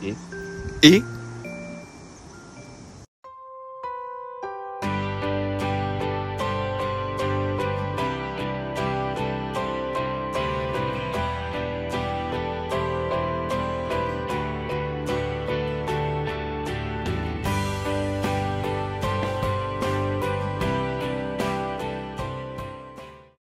E? E?